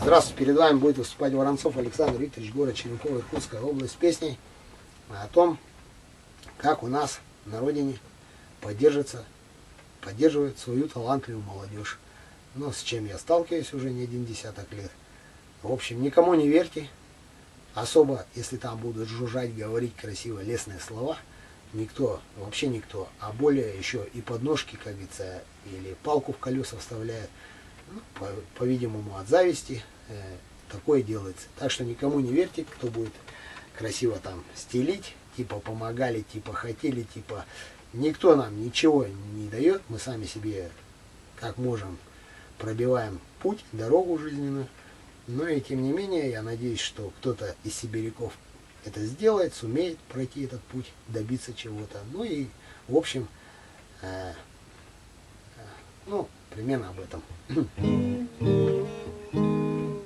Здравствуйте, перед вами будет выступать Воронцов Александр Викторович, город Черенков, Иркутская область, с песней о том, как у нас на родине поддерживается, поддерживает свою талантливую молодежь. Но с чем я сталкиваюсь уже не один десяток лет. В общем, никому не верьте, особо, если там будут жужжать, говорить красиво лестные слова, никто, вообще никто, а более еще и подножки, как говорится, или палку в колеса вставляет, по-видимому, по от зависти э, такое делается. Так что никому не верьте, кто будет красиво там стелить, типа помогали, типа хотели, типа никто нам ничего не дает, мы сами себе как можем пробиваем путь, дорогу жизненную. Но и тем не менее, я надеюсь, что кто-то из сибиряков это сделает, сумеет пройти этот путь, добиться чего-то. Ну и, в общем, э, ну, примерно об этом.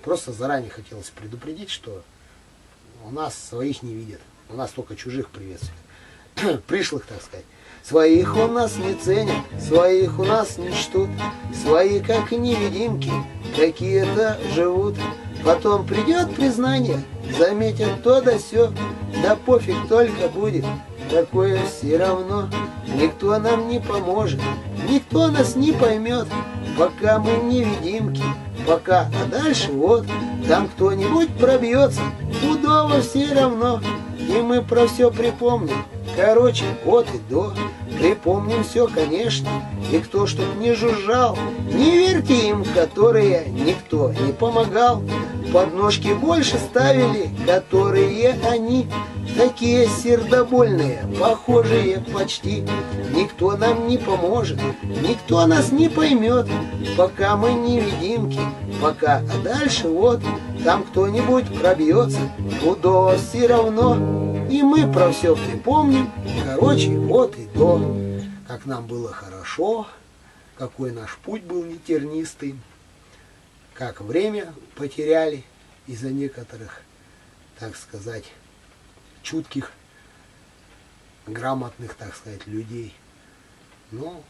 Просто заранее хотелось предупредить, что у нас своих не видят, у нас только чужих приветствуют. Пришлых, так сказать. Своих у нас не ценят, своих у нас не чтут, Свои, как невидимки, какие-то живут. Потом придет признание, заметят то да сё, Да пофиг только будет, такое все равно. Никто нам не поможет, никто нас не поймет, Пока мы невидимки, пока, а дальше вот, Там кто-нибудь пробьется, худого все равно, И мы про все припомним, короче, от и до. Припомним все, конечно, и кто чтоб не жужжал, Не верьте им, которые никто не помогал, Подножки больше ставили, которые они. Такие сердобольные, похожие почти. Никто нам не поможет, никто нас не поймет Пока мы невидимки, пока, а дальше вот. Там кто-нибудь пробьется, худого все равно и мы про все припомним, короче, вот и то, как нам было хорошо, какой наш путь был нетернистый, как время потеряли из-за некоторых, так сказать, чутких, грамотных, так сказать, людей. Ну,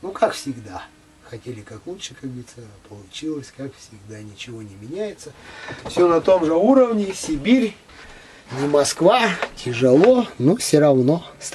ну, как всегда. Хотели как лучше, как говорится, получилось, как всегда, ничего не меняется. Все на том же уровне, Сибирь, не Москва, тяжело, но все равно стараюсь.